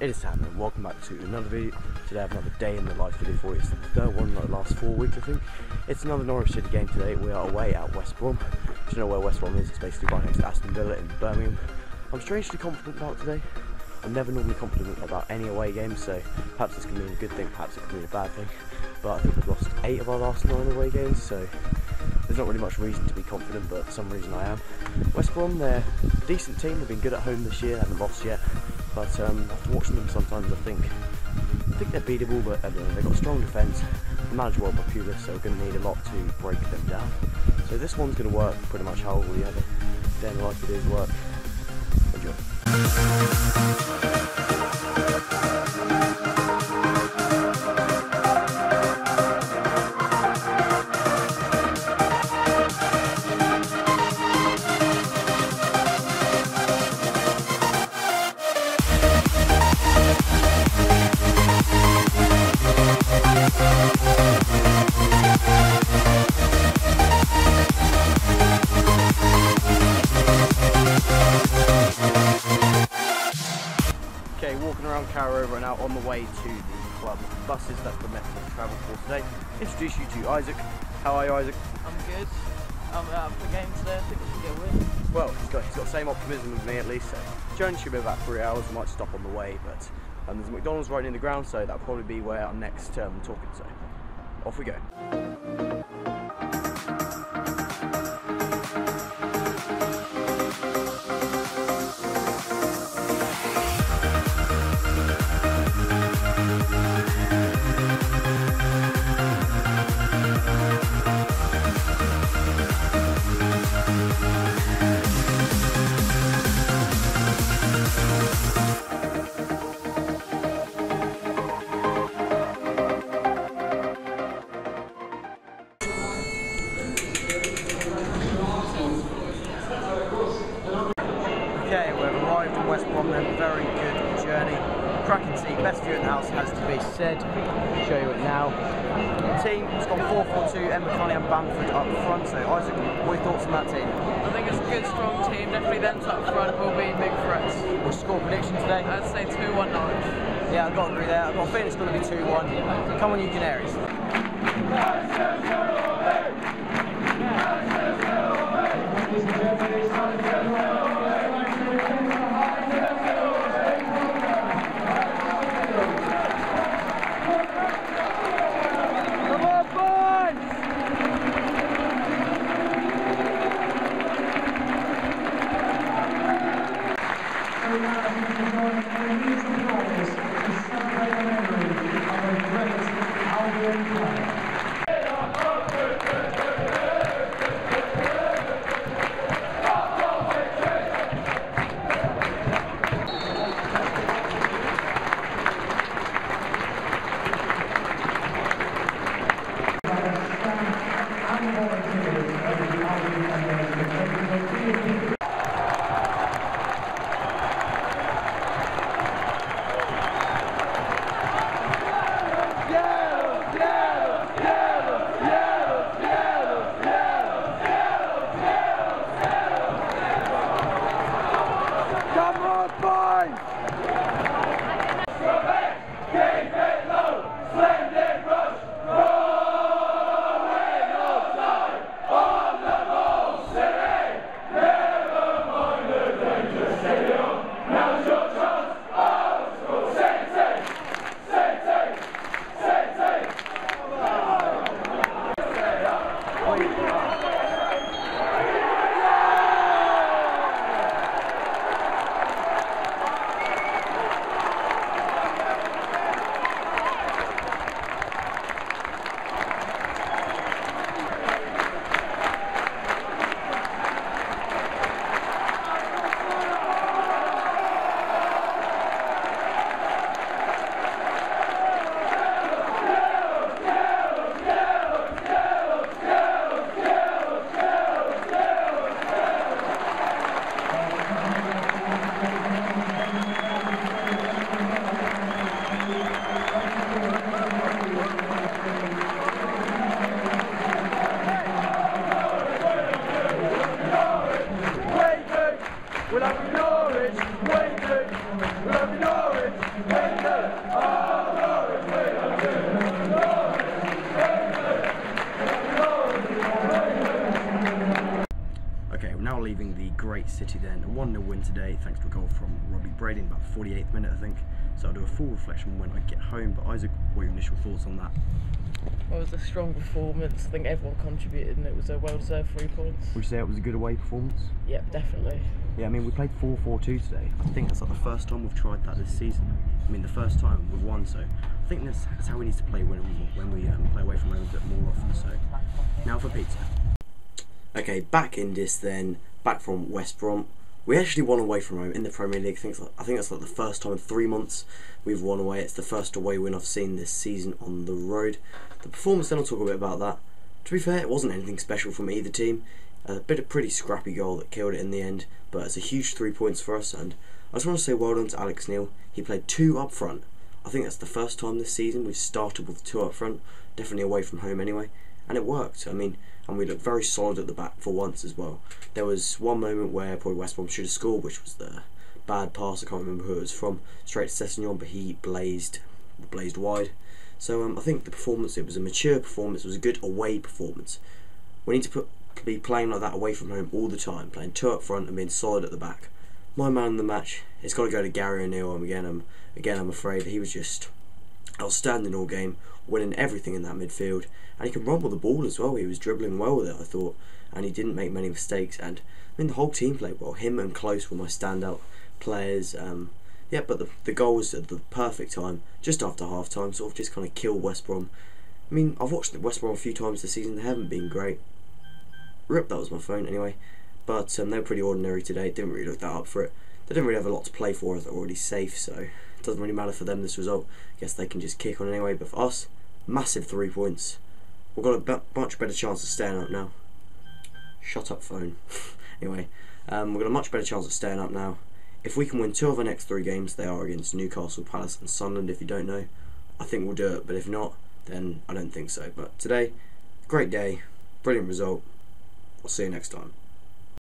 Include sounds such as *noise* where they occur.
it is Sam and welcome back to another video. Today I have another day in the life video for you. It's the third one in the last four weeks I think. It's another Norwich City game today. We are away at West Brom. Do you know where West Brom is? It's basically right next to Aston Villa in Birmingham. I'm strangely confident about today. I'm never normally confident about any away games, so perhaps this can mean a good thing, perhaps it can mean a bad thing. But I think we've lost eight of our last nine away games, so there's not really much reason to be confident, but some reason I am. West Brom, they're a decent team. They've been good at home this year, haven't lost yet. But um, after watching them, sometimes I think I think they're beatable, but uh, they've got strong defence. The manager well Papulis, so we're going to need a lot to break them down. So this one's going to work pretty much how we have a day in the life it is work. Enjoy. Around Carrow Road and out on the way to the club buses that the Mets have travelled for today. Introduce you to Isaac. How are you, Isaac? I'm good. I'm out for the game today. I think we can get a win. Well, he's got, he's got the same optimism as me at least. So journey should be about three hours. We might stop on the way, but um, there's a McDonald's right in the ground, so that'll probably be where I'm next um, talking. So off we go. Okay, we've arrived in West Bromley, very good journey. Cracking seat, best view in the house has to be said. I'll show you it now. Team's gone 4-4-2, Mbokani and Bamford up front. So Isaac, what are your thoughts on that team? I think it's a good strong team, definitely them up front will be big threats. What's your score prediction today? I'd say 2-1-9. Yeah, I've got to agree there. I've got a feeling it's going to be 2-1. Come on you Canaries. Ladies and gentlemen, it's time to Thank you. Great City then. A 1 0 win today, thanks to a goal from Robbie Brady in about the 48th minute, I think. So I'll do a full reflection when I get home. But Isaac, what are your initial thoughts on that? Well, it was a strong performance. I think everyone contributed and it was a well deserved three points. Would you say it was a good away performance? Yep, definitely. Yeah, I mean, we played 4 4 2 today. I think that's like the first time we've tried that this season. I mean, the first time we've won, so I think that's, that's how we need to play when we, when we um, play away from home a bit more often. So now for pizza. Okay, back in this then, back from West Brom. We actually won away from home in the Premier League. I think, I think that's like the first time in three months we've won away. It's the first away win I've seen this season on the road. The performance, then I'll talk a bit about that. To be fair, it wasn't anything special from either team. A bit of pretty scrappy goal that killed it in the end, but it's a huge three points for us. And I just want to say well done to Alex Neil. He played two up front. I think that's the first time this season we've started with two up front, definitely away from home anyway, and it worked. I mean, and we looked very solid at the back for once as well. There was one moment where probably West Brom should have scored, which was the bad pass. I can't remember who it was from, straight to Sessegnon, but he blazed, blazed wide. So um, I think the performance, it was a mature performance. It was a good away performance. We need to put be playing like that away from home all the time, playing two up front and being solid at the back. My man in the match, it's got to go to Gary O'Neil. And again, I'm again I'm afraid he was just outstanding all game, winning everything in that midfield, and he can rumble the ball as well. He was dribbling well with it, I thought, and he didn't make many mistakes. And I mean, the whole team played well. Him and Klose were my standout players. Um, yeah, but the the goal was at the perfect time, just after half time, sort of just kind of killed West Brom. I mean, I've watched West Brom a few times this season. They haven't been great. Rip, that was my phone anyway. But um, they were pretty ordinary today. Didn't really look that up for it. They didn't really have a lot to play for. They're already safe, so it doesn't really matter for them this result. I guess they can just kick on anyway. But for us, massive three points. We've got a b- much better chance of staying up now. Shut up, phone. *laughs* anyway, um, we've got a much better chance of staying up now. If we can win two of our next three games, they are against Newcastle, Palace, and Sunderland. If you don't know, I think we'll do it. But if not, then I don't think so. But today, great day, brilliant result. I'll see you next time.